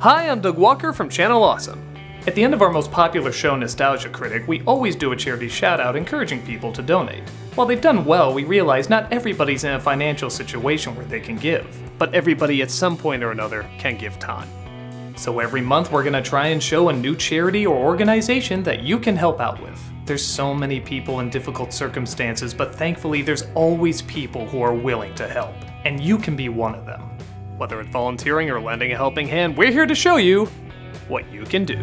Hi, I'm Doug Walker from Channel Awesome. At the end of our most popular show, Nostalgia Critic, we always do a charity shout out encouraging people to donate. While they've done well, we realize not everybody's in a financial situation where they can give, but everybody at some point or another can give time. So every month we're gonna try and show a new charity or organization that you can help out with. There's so many people in difficult circumstances, but thankfully there's always people who are willing to help, and you can be one of them. Whether it's volunteering or lending a helping hand, we're here to show you what you can do.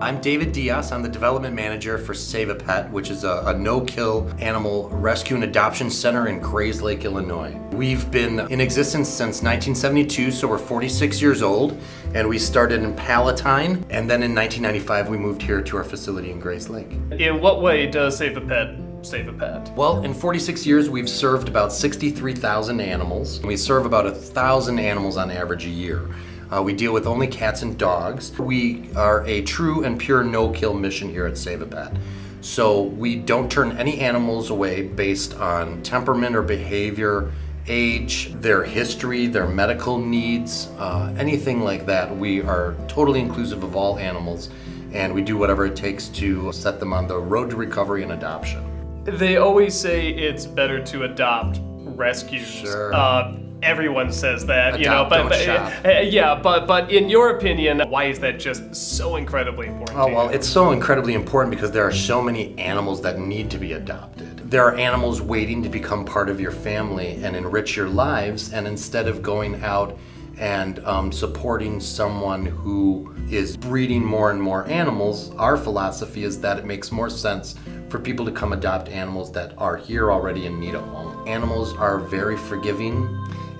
I'm David Diaz. I'm the development manager for Save a Pet, which is a, a no-kill animal rescue and adoption center in Grayslake, Illinois. We've been in existence since 1972, so we're 46 years old, and we started in Palatine, and then in 1995 we moved here to our facility in Grayslake. In what way does Save a Pet save a pet? Well, in 46 years, we've served about 63,000 animals. We serve about a thousand animals on average a year. Uh, we deal with only cats and dogs. We are a true and pure no-kill mission here at Save a Pet. So we don't turn any animals away based on temperament or behavior, age, their history, their medical needs, uh, anything like that. We are totally inclusive of all animals and we do whatever it takes to set them on the road to recovery and adoption. They always say it's better to adopt rescues. Sure. Uh, everyone says that, you know, but, but uh, yeah, but but in your opinion, why is that just so incredibly important? Oh, well, it's so incredibly important because there are so many animals that need to be adopted. There are animals waiting to become part of your family and enrich your lives, and instead of going out and um, supporting someone who is breeding more and more animals, our philosophy is that it makes more sense for people to come adopt animals that are here already and need a home. Animals are very forgiving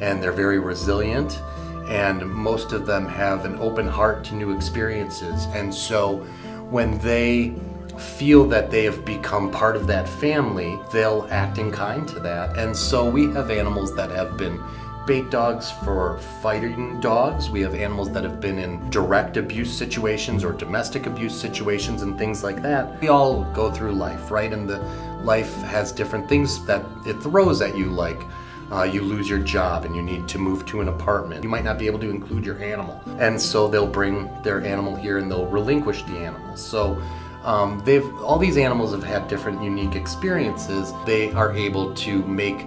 and they're very resilient and most of them have an open heart to new experiences. And so when they feel that they have become part of that family, they'll act in kind to that. And so we have animals that have been bait dogs for fighting dogs. We have animals that have been in direct abuse situations or domestic abuse situations and things like that. We all go through life, right? And the life has different things that it throws at you like uh, you lose your job and you need to move to an apartment. You might not be able to include your animal. And so they'll bring their animal here and they'll relinquish the animal. So um, they've all these animals have had different unique experiences. They are able to make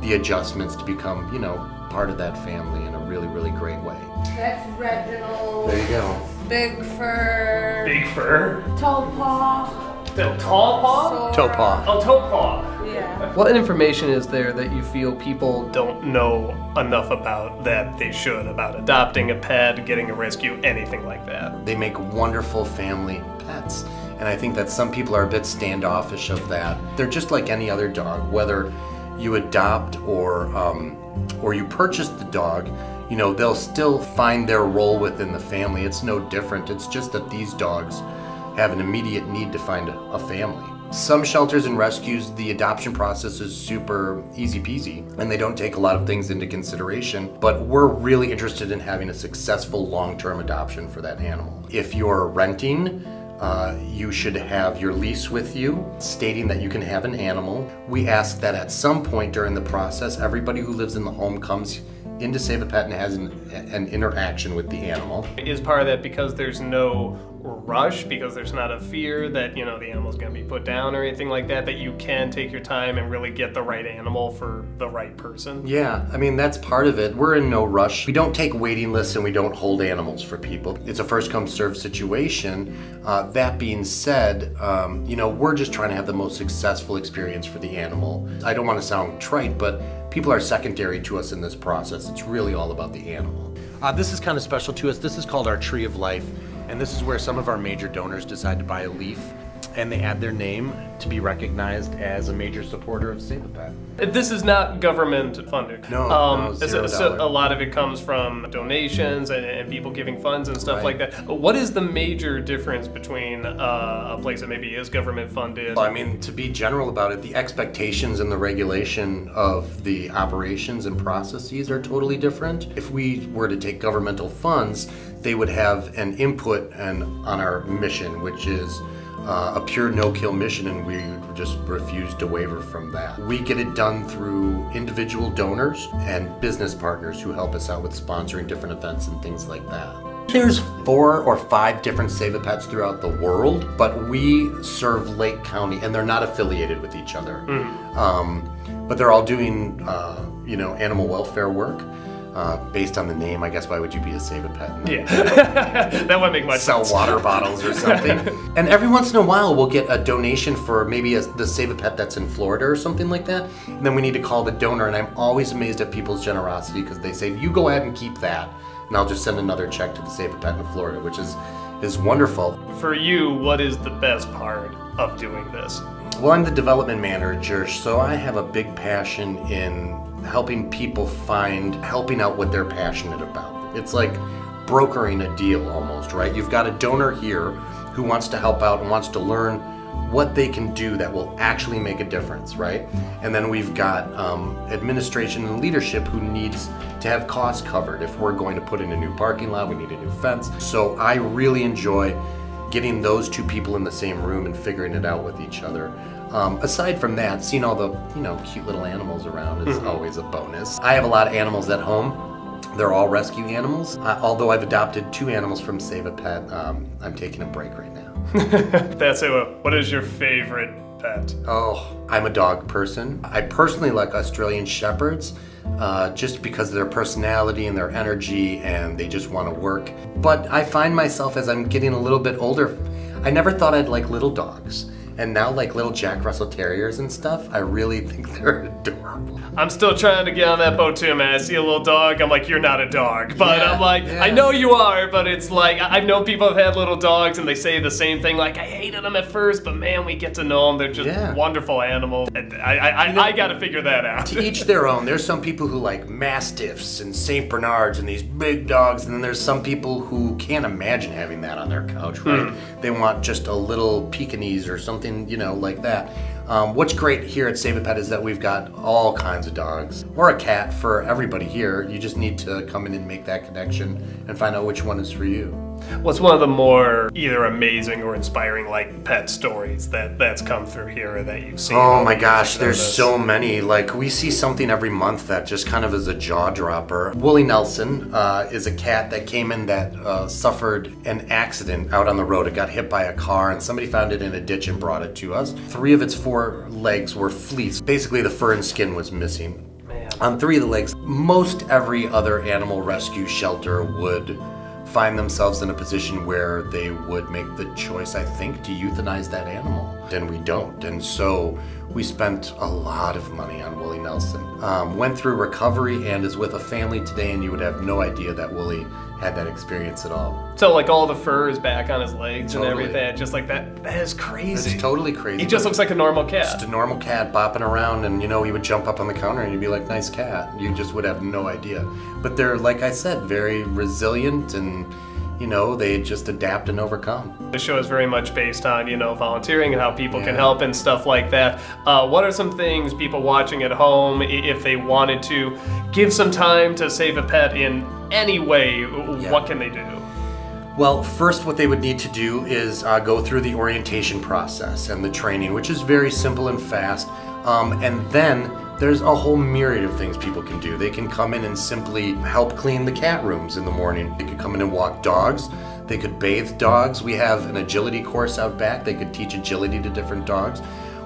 the adjustments to become, you know, part of that family in a really, really great way. That's Reginald. There you go. Big Fur. Big fur. Toe Paw. The tall paw? Sora. Toe paw. Oh, toe paw. Yeah. What information is there that you feel people don't know enough about that they should about adopting a pet, getting a rescue, anything like that? They make wonderful family pets. And I think that some people are a bit standoffish of that. They're just like any other dog, whether you adopt or um, or you purchase the dog, you know, they'll still find their role within the family. It's no different. It's just that these dogs have an immediate need to find a, family. Some shelters and rescues, the adoption process is super easy peasy and they don't take a lot of things into consideration, but we're really interested in having a successful long term adoption for that animal. If you're renting, uh, you should have your lease with you stating that you can have an animal. We ask that at some point during the process, everybody who lives in the home comes into Save a Pet and has an, an interaction with the animal. Is part of that because there's no rush, because there's not a fear that, you know, the animal's gonna be put down or anything like that, that you can take your time and really get the right animal for the right person? Yeah, I mean, that's part of it. We're in no rush. We don't take waiting lists and we don't hold animals for people. It's a first come, serve situation. Uh, that being said, um, you know, we're just trying to have the most successful experience for the animal. I don't want to sound trite, but people are secondary to us in this process. It's really all about the animal. Uh, this is kind of special to us. This is called our Tree of Life, and this is where some of our major donors decide to buy a leaf and they add their name to be recognized as a major supporter of Save a Pet. This is not government funded. No, um, no, so- so a lot of it comes from donations and, and people giving funds and stuff like that. What is the major difference between uh, a place that maybe is government funded? Well, I mean, to be general about it, the expectations and the regulation of the operations and processes are totally different. If we were to take governmental funds, they would have an input and on our mission, which is uh, a pure no-kill mission, and we just refused to waver from that. We get it done through individual donors and business partners who help us out with sponsoring different events and things like that. There's four or five different Save a Pets throughout the world, but we serve Lake County, and they're not affiliated with each other. Um, but they're all doing, uh, you know, animal welfare work. Uh, based on the name, I guess why would you be a Save a Pet? Yeah. that wouldn't make much Sell sense. water bottles or something. and every once in a while, we'll get a donation for maybe a, the Save a Pet that's in Florida or something like that. And then we need to call the donor, and I'm always amazed at people's generosity because they say, "You go ahead and keep that," and I'll just send another check to the Save a Pet in Florida, which is is wonderful. For you, what is the best part of doing this? Well, I'm the development manager, so I have a big passion in helping people find, helping out what they're passionate about. It's like brokering a deal almost, right? You've got a donor here who wants to help out and wants to learn what they can do that will actually make a difference, right? And then we've got um, administration and leadership who needs to have costs covered. If we're going to put in a new parking lot, we need a new fence. So I really enjoy getting those two people in the same room and figuring it out with each other. Um, aside from that, seeing all the you know cute little animals around is always a bonus. I have a lot of animals at home. They're all rescue animals. Uh, although I've adopted two animals from Save a Pet, um, I'm taking a break right now. That's it. What is your favorite pet? Oh, I'm a dog person. I personally like Australian Shepherds uh, just because of their personality and their energy and they just want to work. But I find myself as I'm getting a little bit older, I never thought I'd like little dogs. And now, like little Jack Russell Terriers and stuff, I really think they're adorable. I'm still trying to get on that boat too, man. I see a little dog. I'm like, you're not a dog, but Yeah, I'm like, yeah. I know you are, but it's like I- I've known people have had little dogs, and they say the same thing. Like, I hated them at first, but man, we get to know them. They're just Yeah. wonderful animals. And I, I, I, I got to figure that out. to each their own. There's some people who like mastiffs and Saint Bernards and these big dogs, and then there's some people who can't imagine having that on their couch, right? Hmm. They want just a little Pekingese or something, you know, like that. Um, what's great here at Save a Pet is that we've got all kinds of dogs, or a cat for everybody here. You just need to come in and make that connection and find out which one is for you. What's one of the more either amazing or inspiring like pet stories that that's come through here or that you've seen? Oh my gosh, there's this? so many. Like, we see something every month that just kind of is a jaw dropper. Willie Nelson uh, is a cat that came in that uh, suffered an accident out on the road. It got hit by a car, and somebody found it in a ditch and brought it to us. Three of its four legs were fleeced. Basically, the fur and skin was missing. Man. On three of the legs, most every other animal rescue shelter would find themselves in a position where they would make the choice, I think, to euthanize that animal. And we don't. And so we spent a lot of money on Willie Nelson. Um, went through recovery and is with a family today, and you would have no idea that Willie had that experience at all. So like all the fur is back on his legs and everything, just like that. That is crazy. It's totally crazy. He just looks like a normal cat. just a normal cat bopping around and you know he would jump up on the counter and you'd be like nice cat you just would have no idea but they're like i said very resilient and you know they just adapt and overcome The show is very much based on you know volunteering and how people can help and stuff like that. Uh, what are some things people watching at home, if they wanted to give some time to save a pet in any way, what can they do? well first what they would need to do is uh, go through the orientation process and the training which is very simple and fast um, and then there's a whole myriad of things people can do they can come in and simply help clean the cat rooms in the morning they could come in and walk dogs They could bathe dogs. We have an agility course out back. They could teach agility to different dogs.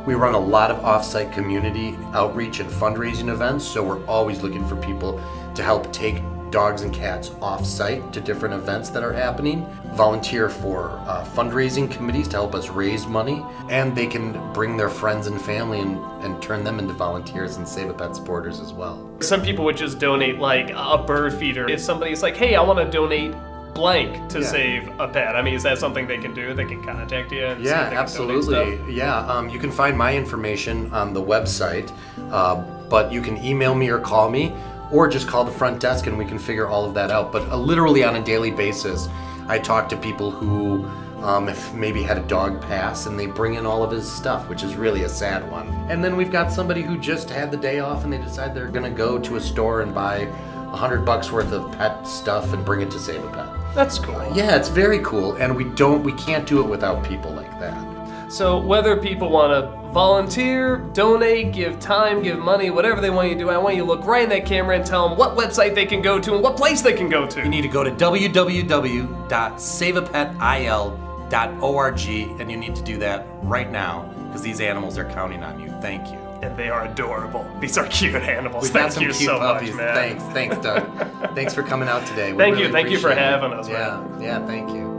We run a lot of offsite community outreach and fundraising events, so we're always looking for people to help take dogs and cats off-site to different events that are happening. Volunteer for uh, fundraising committees to help us raise money, and they can bring their friends and family and, and turn them into volunteers and Save a Pet supporters as well. Some people would just donate like a bird feeder. If somebody's like, hey, I want to donate blank to Yeah. save a pet, I mean, is that something they can do? They can contact you and Yeah, they can donate absolutely. Yeah, um, you can find my information on the website, uh, but you can email me or call me, or just call the front desk and we can figure all of that out. But uh, literally on a daily basis, I talk to people who um, if maybe had a dog pass and they bring in all of his stuff, which is really a sad one. And then we've got somebody who just had the day off and they decide they're gonna go to a store and buy a hundred bucks worth of pet stuff and bring it to Save a Pet. That's cool. Yeah, it's very cool, and we don't, we can't do it without people like that. So whether people want to volunteer, donate, give time, give money, whatever they want you to do, I want you to look right in that camera and tell them what website they can go to and what place they can go to. You need to go to www.saveapetil.org and you need to do that right now because these animals are counting on you. Thank you. And they are adorable. These are cute animals. We've Thank some you cute so puppies. much, man. Thanks, thanks, Doug. thanks for coming out today. We Thank you, thank you for appreciate it. having us, man. Yeah, yeah, thank you.